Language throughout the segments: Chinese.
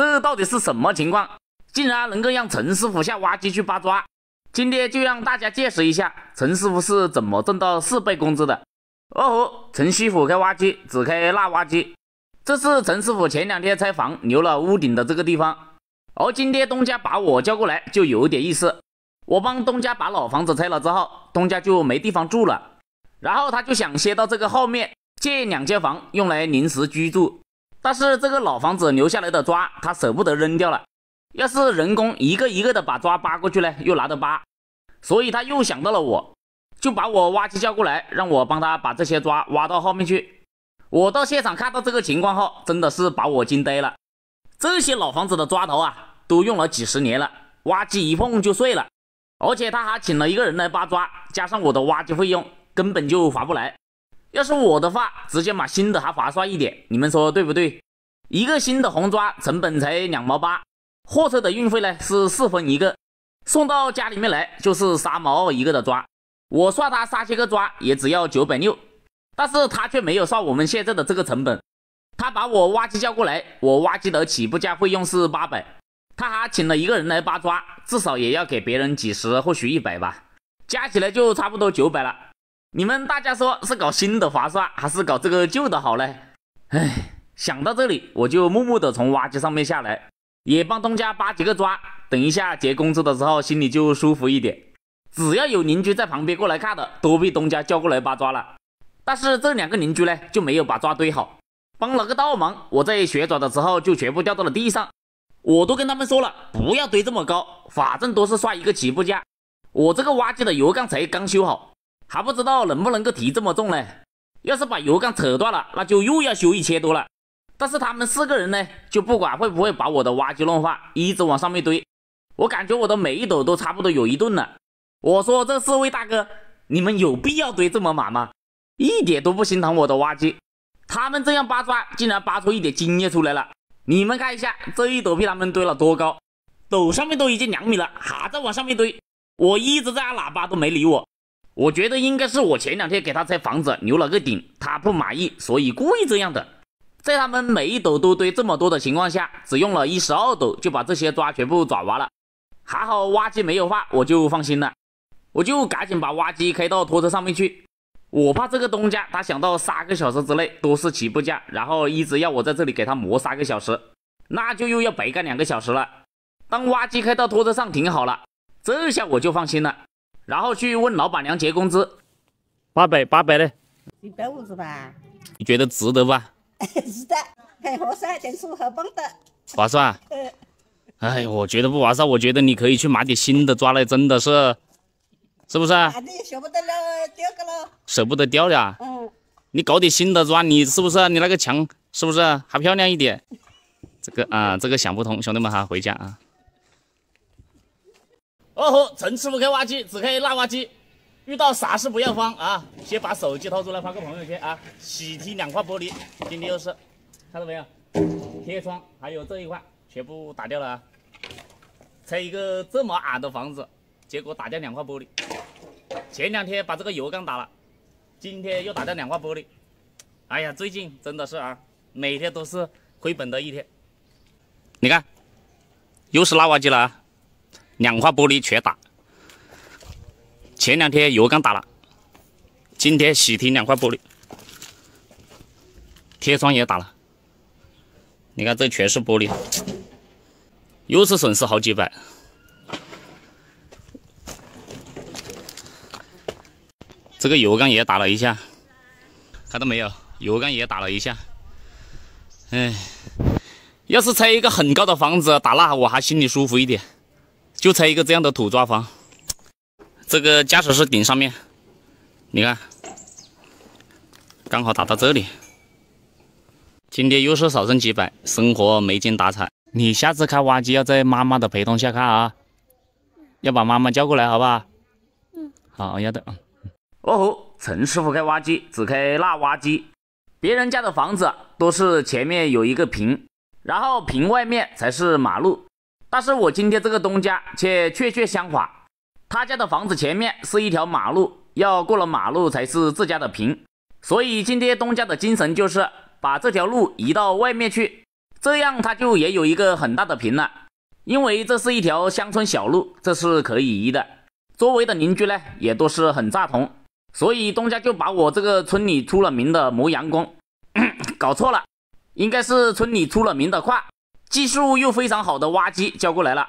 这到底是什么情况？竟然能够让陈师傅下挖机去扒抓？今天就让大家见识一下陈师傅是怎么挣到四倍工资的。哦吼，陈师傅开挖机，只开那挖机。这是陈师傅前两天拆房留了屋顶的这个地方，而今天东家把我叫过来，就有点意思。我帮东家把老房子拆了之后，东家就没地方住了，然后他就想先到这个后面建两间房，用来临时居住。但是这个老房子留下来的抓，他舍不得扔掉了。要是人工一个一个的把抓扒过去呢，又拿得扒，所以他又想到了我，就把我挖机叫过来，让我帮他把这些抓挖到后面去。我到现场看到这个情况后，真的是把我惊呆了。这些老房子的抓头啊，都用了几十年了，挖机一碰就碎了，而且他还请了一个人来扒抓，加上我的挖机费用，根本就划不来。要是我的话，直接买新的还划算一点，你们说对不对？一个新的红抓成本才两毛八，货车的运费呢是四分一个，送到家里面来就是三毛二一个的抓，我算他三千个抓也只要九百六，但是他却没有算我们现在的这个成本，他把我挖机叫过来，我挖机的起步价费用是八百，他还请了一个人来扒抓，至少也要给别人几十或许一百吧，加起来就差不多九百了。你们大家说是搞新的划算，还是搞这个旧的好呢？唉，想到这里，我就默默的从挖机上面下来，也帮东家扒几个抓。等一下结工资的时候，心里就舒服一点。只要有邻居在旁边过来看的，都被东家叫过来扒抓了。但是这两个邻居呢，就没有把抓堆好，帮了个倒忙。我在旋转的时候，就全部掉到了地上。我都跟他们说了，不要堆这么高，反正都是算一个起步价。我这个挖机的油缸才刚修好。还不知道能不能够提这么重呢？要是把油缸扯断了，那就又要修一千多了。但是他们四个人呢，就不管会不会把我的挖机弄坏，一直往上面堆。我感觉我的每一斗都差不多有一吨了。我说这四位大哥，你们有必要堆这么满吗？一点都不心疼我的挖机。他们这样扒砖，竟然扒出一点经验出来了。你们看一下这一斗被他们堆了多高，斗上面都已经两米了，还在往上面堆。我一直在按喇叭都没理我。我觉得应该是我前两天给他拆房子留了个顶，他不满意，所以故意这样的。在他们每一斗都堆这么多的情况下，只用了一十二斗就把这些抓全部抓完了。还好挖机没有坏，我就放心了。我就赶紧把挖机开到拖车上面去。我怕这个东家他想到三个小时之内都是起步价，然后一直要我在这里给他磨三个小时，那就又要白干两个小时了。当挖机开到拖车上停好了，这下我就放心了。然后去问老板娘结工资，八百八百嘞，一百五十吧？你觉得值得吧？值得，很合算，电数好棒的，划算。哎，我觉得不划算，我觉得你可以去买点新的抓来，真的是，是不是？那你舍不得了，掉个了？舍不得掉了？嗯。你搞点新的抓，你是不是？你那个墙是不是还漂亮一点？这个啊，这个想不通，兄弟们哈，回家啊。哦吼，陈师傅开挖机，只开辣挖机，遇到啥事不要慌啊！先把手机掏出来发个朋友圈啊！喜提两块玻璃，今天又是，看到没有？贴窗还有这一块全部打掉了啊！拆一个这么矮的房子，结果打掉两块玻璃。前两天把这个油缸打了，今天又打掉两块玻璃。哎呀，最近真的是啊，每天都是亏本的一天。你看，又是拉挖机了啊！两块玻璃全打，前两天油缸打了，今天喜提两块玻璃，贴窗也打了，你看这全是玻璃，又是损失好几百。这个油缸也打了一下，看到没有？油缸也打了一下。哎，要是拆一个很高的房子打蜡，我还心里舒服一点。就拆一个这样的土抓房，这个驾驶室顶上面，你看，刚好打到这里。今天又是少挣几百，生活没精打采。你下次开挖机要在妈妈的陪同下开啊，要把妈妈叫过来，好不好？嗯，好，要的。哦吼，陈师傅开挖机只开那挖机，别人家的房子都是前面有一个屏，然后屏外面才是马路。但是我今天这个东家却确确相反，他家的房子前面是一条马路，要过了马路才是自家的平。所以今天东家的精神就是把这条路移到外面去，这样他就也有一个很大的屏了。因为这是一条乡村小路，这是可以移的。周围的邻居呢也都是很赞同，所以东家就把我这个村里出了名的磨洋工，搞错了，应该是村里出了名的快、技术又非常好的挖机交过来了。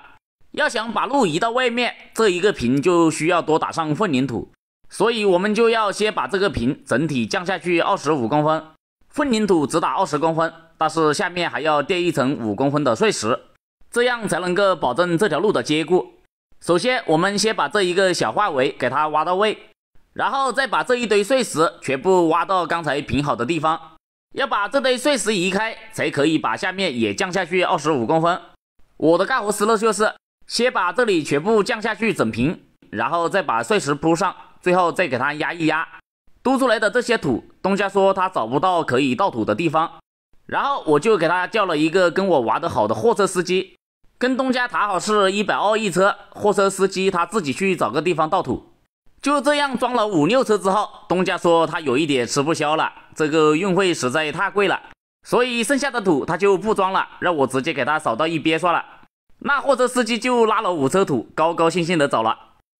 要想把路移到外面，这一个坪就需要多打上混凝土，所以我们就要先把这个坪整体降下去二十五公分，混凝土只打二十公分，但是下面还要垫一层五公分的碎石，这样才能够保证这条路的坚固。首先，我们先把这一个小范围给它挖到位，然后再把这一堆碎石全部挖到刚才平好的地方。要把这堆碎石移开，才可以把下面也降下去二十五公分。我的干活思路就是，先把这里全部降下去整平，然后再把碎石铺上，最后再给它压一压。多出来的这些土，东家说他找不到可以倒土的地方，然后我就给他叫了一个跟我玩得好的货车司机。跟东家谈好是一百二一车，货车司机他自己去找个地方倒土。就这样装了五六车之后，东家说他有一点吃不消了，这个运费实在太贵了，所以剩下的土他就不装了，让我直接给他扫到一边算了。那货车司机就拉了五车土，高高兴兴的走了。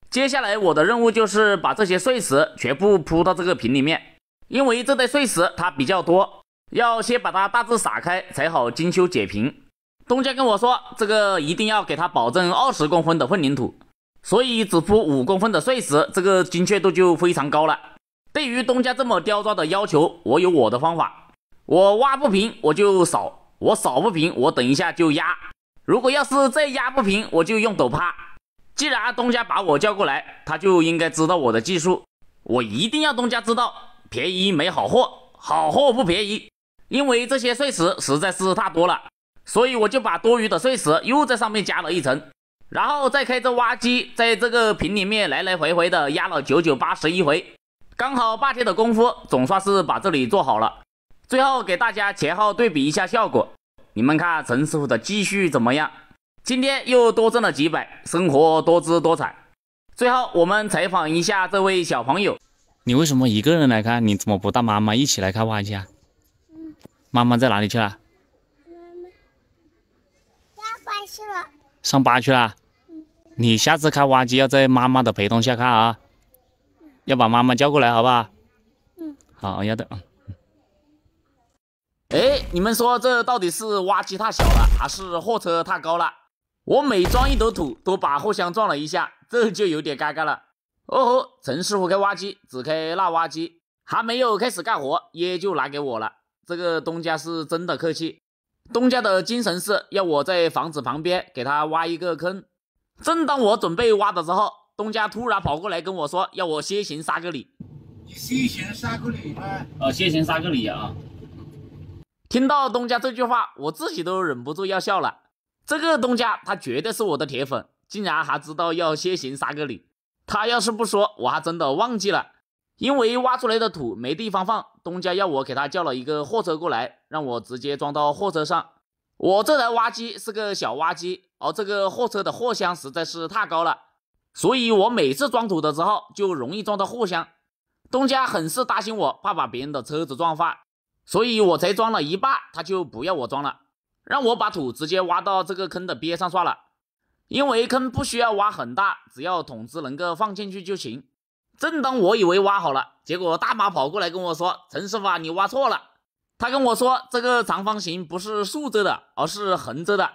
接下来我的任务就是把这些碎石全部铺到这个瓶里面，因为这袋碎石它比较多，要先把它大致撒开，才好精修解平。东家跟我说，这个一定要给他保证二十公分的混凝土，所以只铺五公分的碎石，这个精确度就非常高了。对于东家这么刁钻的要求，我有我的方法。我挖不平，我就扫；我扫不平，我等一下就压。如果要是再压不平，我就用陡趴。既然东家把我叫过来，他就应该知道我的技术。我一定要东家知道，便宜没好货，好货不便宜。因为这些碎石实在是太多了。所以我就把多余的碎石又在上面加了一层，然后再开着挖机在这个瓶里面来来回回的压了九九八十一回，刚好半天的功夫总算是把这里做好了。最后给大家前后对比一下效果，你们看陈师傅的积蓄怎么样？今天又多挣了几百，生活多姿多彩。最后我们采访一下这位小朋友，你为什么一个人来看？你怎么不带妈妈一起来看挖机啊？妈妈在哪里去了？妈妈加班去了，上班去了。你下次开挖机要在妈妈的陪同下看啊，要把妈妈叫过来，好不好？嗯，好，要的。哎，你们说这到底是挖机太小了，还是货车太高了？我每装一斗土都把货箱撞了一下，这就有点尴尬了。哦吼，陈师傅开挖机只开那挖机，还没有开始干活，烟就拿给我了。这个东家是真的客气。东家的精神是要我在房子旁边给他挖一个坑。正当我准备挖的时候，东家突然跑过来跟我说，要我先行杀个礼。你先行杀个礼吗？呃，先行杀个礼啊！听到东家这句话，我自己都忍不住要笑了。这个东家他绝对是我的铁粉，竟然还知道要先行杀个礼。他要是不说，我还真的忘记了。因为挖出来的土没地方放，东家要我给他叫了一个货车过来，让我直接装到货车上。我这台挖机是个小挖机，而这个货车的货箱实在是太高了，所以我每次装土的时候就容易撞到货箱。东家很是担心我，怕把别人的车子撞坏，所以我才装了一半，他就不要我装了，让我把土直接挖到这个坑的边上算了。因为坑不需要挖很大，只要桶子能够放进去就行。正当我以为挖好了，结果大妈跑过来跟我说：“陈师傅，你挖错了。”他跟我说：“这个长方形不是竖着的，而是横着的。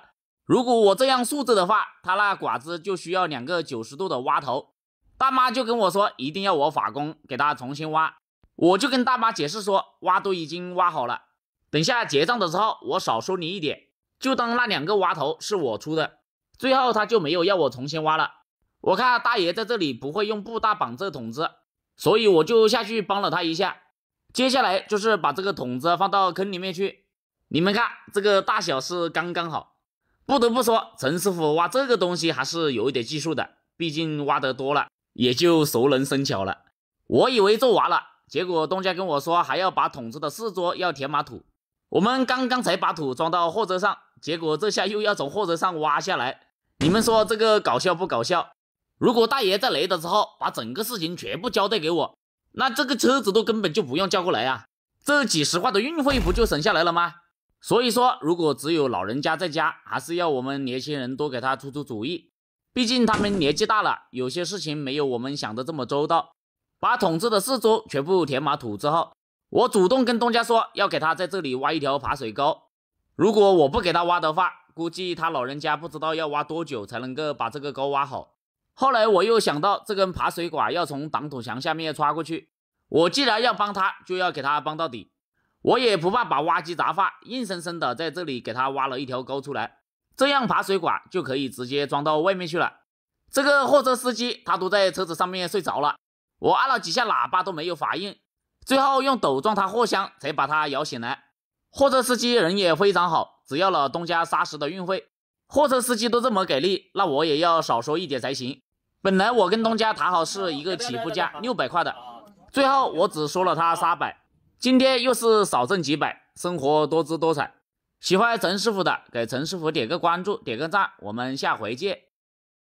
如果我这样竖着的话，他那管子就需要两个九十度的挖头。”大妈就跟我说：“一定要我法工给他重新挖。”我就跟大妈解释说：“挖都已经挖好了，等下结账的时候我少收你一点，就当那两个挖头是我出的。”最后他就没有要我重新挖了。我看大爷在这里不会用布搭绑这桶子，所以我就下去帮了他一下。接下来就是把这个桶子放到坑里面去。你们看这个大小是刚刚好。不得不说，陈师傅挖这个东西还是有一点技术的，毕竟挖得多了，也就熟能生巧了。我以为做完了，结果东家跟我说还要把桶子的四桌要填满土。我们刚刚才把土装到货车上，结果这下又要从货车上挖下来。你们说这个搞笑不搞笑？如果大爷在雷的时候把整个事情全部交代给我，那这个车子都根本就不用叫过来啊！这几十块的运费不就省下来了吗？所以说，如果只有老人家在家，还是要我们年轻人多给他出出主意。毕竟他们年纪大了，有些事情没有我们想的这么周到。把统治的四周全部填满土之后，我主动跟东家说要给他在这里挖一条爬水沟。如果我不给他挖的话，估计他老人家不知道要挖多久才能够把这个沟挖好。后来我又想到这根爬水管要从挡土墙下面穿过去，我既然要帮他，就要给他帮到底。我也不怕把挖机砸坏，硬生生的在这里给他挖了一条沟出来，这样爬水管就可以直接装到外面去了。这个货车司机他都在车子上面睡着了，我按了几下喇叭都没有反应，最后用斗撞他货箱才把他摇醒来。货车司机人也非常好，只要了东家砂石的运费。货车司机都这么给力，那我也要少说一点才行。本来我跟东家谈好是一个起步价六百块的，最后我只收了他三百。今天又是少挣几百，生活多姿多彩。喜欢陈师傅的，给陈师傅点个关注，点个赞。我们下回见。